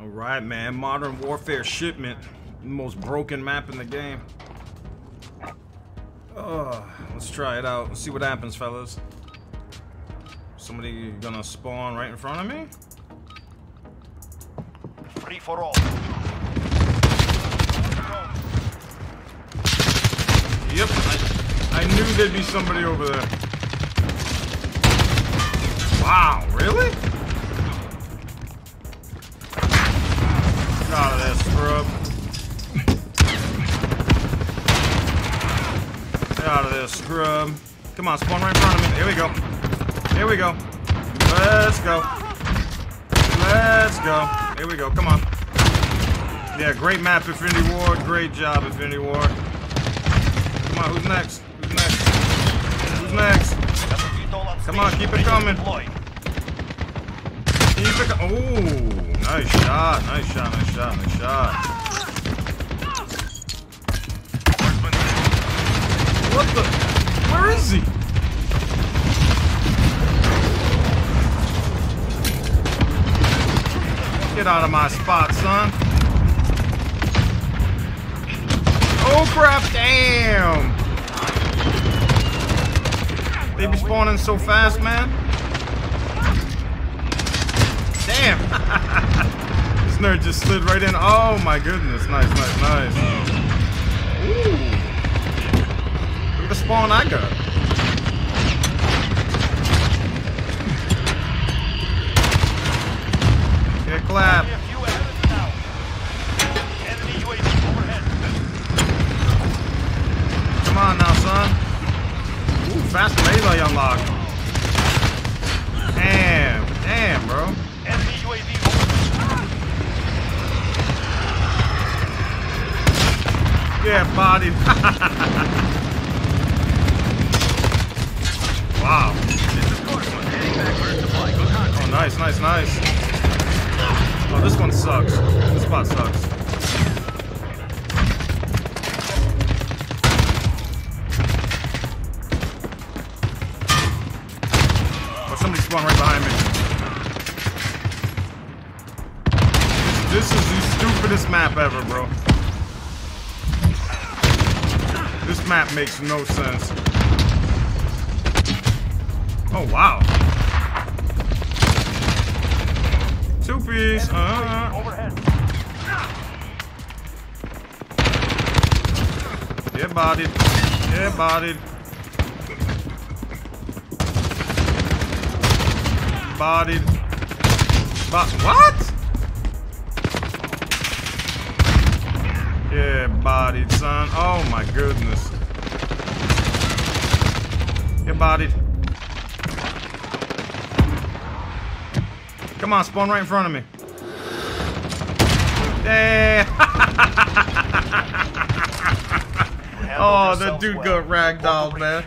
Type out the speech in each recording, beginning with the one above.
Alright, man. Modern Warfare Shipment. Most broken map in the game. Oh, let's try it out. Let's see what happens, fellas. Somebody gonna spawn right in front of me? Free for all. Yep, I, I knew there'd be somebody over there. Wow, really? Scrub. Come on, spawn right in front of me. Here we go. Here we go. Let's go. Let's go. Here we go. Come on. Yeah, great map, Infinity Ward. Great job, Infinity Ward. Come on, who's next? Who's next? Who's next? Come on, keep it coming. Keep it Oh, nice shot, nice shot, nice shot, nice shot. What the? Where is he? Get out of my spot, son. Oh crap, damn! They be spawning so fast, man. Damn! this nerd just slid right in. Oh my goodness, nice, nice, nice. Ooh. Spawn I got. Get clap. Come on now, son. Ooh, faster melee unlock. Damn, damn, bro. Yeah, body. wow. Oh, nice, nice, nice. Oh, this one sucks. This spot sucks. Oh, somebody spawned right behind me. This, this is the stupidest map ever, bro. This map makes no sense. Oh, wow. Piece. Uh, get bodied. Get bodied. Bodied. Bo what? Yeah, bodied, son. Oh my goodness. Get bodied. Come on, spawn right in front of me. Yeah. oh, that dude got ragdolled, man.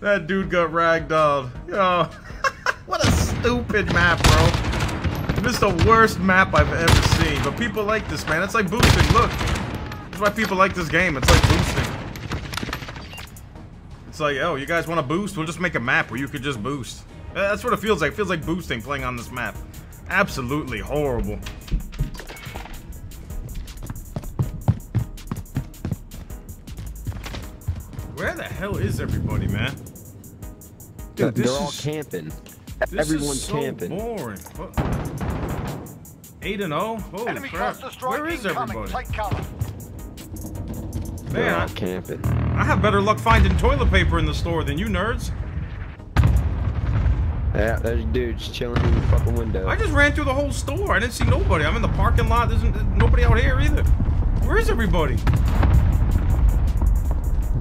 That dude got ragdolled. Yo. what a stupid map, bro. This is the worst map I've ever seen. But people like this, man. It's like boosting. Look. That's why people like this game. It's like boosting. It's like, oh, you guys want to boost? We'll just make a map where you could just boost. That's what it feels like. It feels like boosting playing on this map. Absolutely horrible. Where the hell is everybody, man? Dude, They're this all is- camping. This Everyone's is so camping. boring. What? Eight and zero. Holy Enemy crap! Where is everybody? Take cover. They're Man, all I, camping. I have better luck finding toilet paper in the store than you nerds. Yeah, there's dudes chilling in the fucking window. I just ran through the whole store. I didn't see nobody. I'm in the parking lot. There's there's nobody out here either. Where is everybody?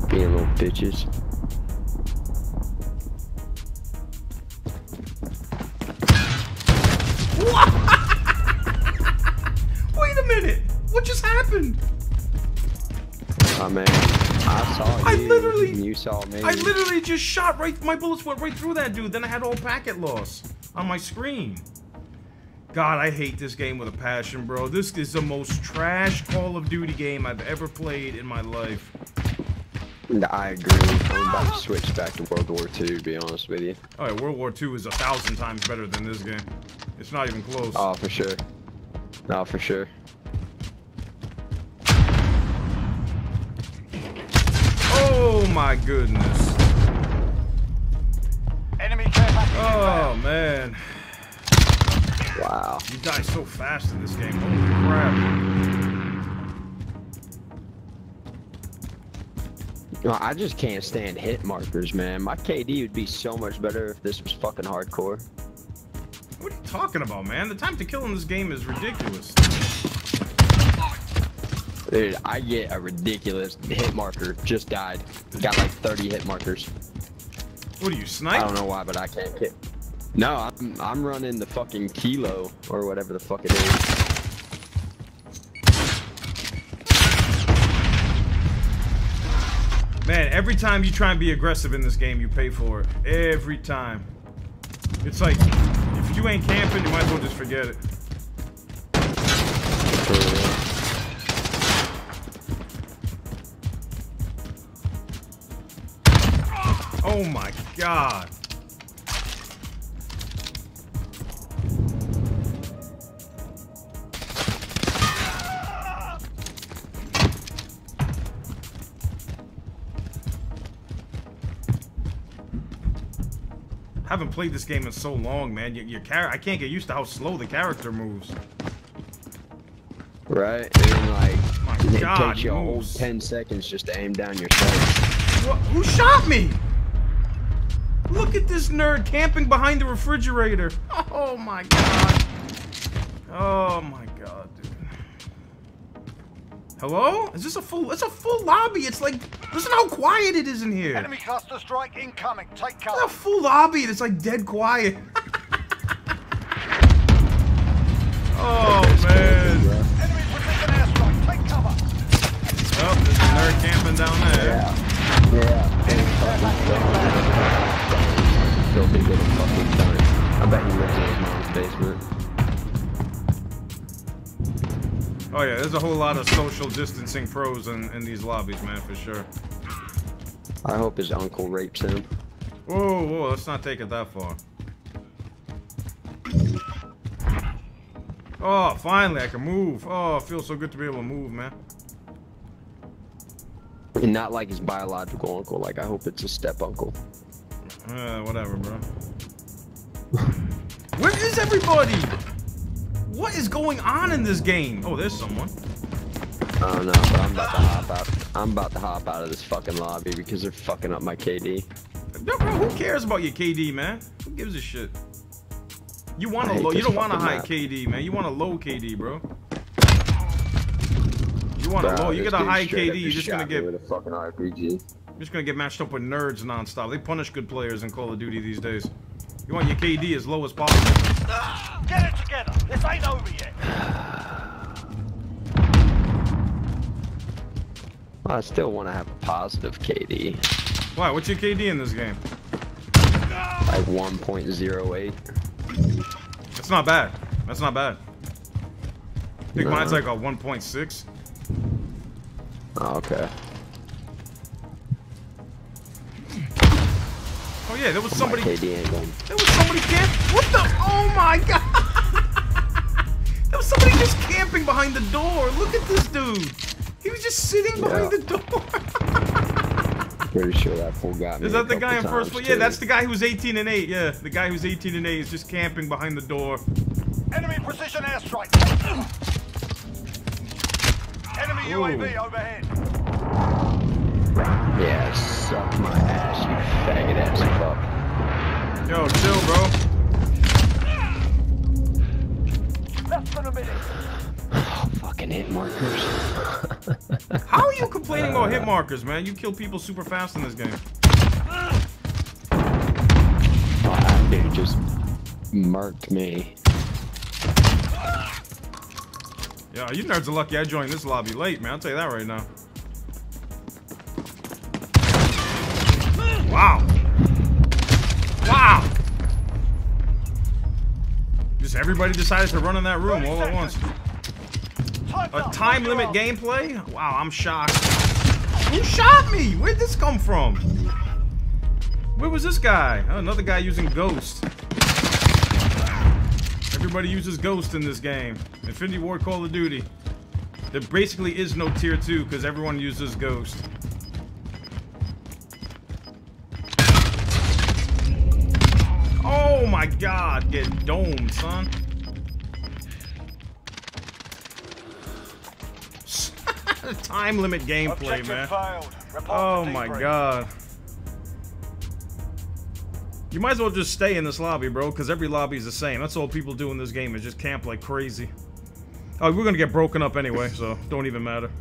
Being little bitches. Wait a minute. What just happened? Oh man, I saw I you. literally- You saw me. I literally just shot right. My bullets went right through that dude. Then I had all packet loss on my screen. God, I hate this game with a passion, bro. This is the most trash Call of Duty game I've ever played in my life. I agree. I'm about to switch back to World War II. To be honest with you. All right, World War II is a thousand times better than this game. It's not even close. Oh, for sure. No, for sure. My goodness. Enemy Oh man. Wow. You die so fast in this game. Holy crap. No, I just can't stand hit markers, man. My KD would be so much better if this was fucking hardcore. What are you talking about, man? The time to kill in this game is ridiculous. Dude, I get a ridiculous hit marker. Just died. Got like 30 hit markers. What are you, snipe? I don't know why, but I can't hit. No, I'm I'm running the fucking kilo or whatever the fuck it is. Man, every time you try and be aggressive in this game, you pay for it. Every time. It's like, if you ain't camping, you might as well just forget it. Oh my god. Haven't played this game in so long, man. Your, your char I can't get used to how slow the character moves. Right? And like My it God, takes you a whole 10 seconds just to aim down your sights. Who shot me? Look at this nerd camping behind the refrigerator. Oh my god. Oh my god, dude. Hello? Is this a full? It's a full lobby. It's like, listen how quiet it is in here. Enemy cluster strike incoming. Take cover. It's cover. a full lobby. and It's like dead quiet. oh man. Enemy precision airstrike. Take cover. Oh, there's a nerd camping down there. Yeah. Yeah. And fucking filthy little fucking cunt. I bet he lives in his mom's basement. Oh yeah, there's a whole lot of social distancing pros in, in these lobbies, man, for sure. I hope his uncle rapes him. Whoa, whoa, let's not take it that far. Oh, finally, I can move. Oh, it feels so good to be able to move, man. And not like his biological uncle. Like I hope it's a step uncle. Uh, whatever, bro. Where is everybody? What is going on in this game? Oh, there's someone. I don't know, but I'm about to hop out. I'm about to hop out of this fucking lobby because they're fucking up my KD. No, bro, who cares about your KD, man? Who gives a shit? You want a low, you don't want a high map. KD, man. You want a low KD, bro. You want a Bro, low, you get a high KD, you're just gonna get with a fucking RPG. You're just gonna get matched up with nerds nonstop. They punish good players in Call of Duty these days. You want your KD as low as possible. Ah, get it together. This ain't over yet. I still want to have a positive KD, Why? What's your KD in this game? like 1.08. That's not bad. That's not bad. I think No. mine's like a 1.6. Oh, ah, okay. Yeah, there was somebody. KD ain't going. There was somebody camp. What the? Oh my god! there was somebody just camping behind the door. Look at this dude. He was just sitting behind Yeah. the door. Pretty sure that fool got me. Is a that the guy in first times, place? Yeah, that's the guy who's 18 and 8. Yeah, the guy who's 18 and 8 is just camping behind the door. Enemy precision airstrike. Enemy Ooh. UAV overhead. Yeah, suck my ass, you faggot ass fuck. Yo, chill, bro. Less than a minute. Oh, fucking hit markers. How are you complaining about hit markers, man? You kill people super fast in this game. Oh, dude just marked me. Yeah, you nerds are lucky I joined this lobby late, man. I'll tell you that right now. Everybody decided to run in that room all at once. A time limit gameplay? Wow, I'm shocked. Who shot me? Where'd this come from? Where was this guy? Oh, another guy using Ghost. Everybody uses Ghost in this game. Infinity Ward Call of Duty. There basically is no tier 2 because everyone uses Ghost. Oh my god, get domed, son. Time limit gameplay, Objective man. Oh my debrief. god. You might as well just stay in this lobby, bro, because every lobby is the same. That's all people do in this game is just camp like crazy. Oh, we're gonna get broken up anyway, so don't even matter.